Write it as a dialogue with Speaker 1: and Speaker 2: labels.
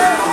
Speaker 1: Yeah.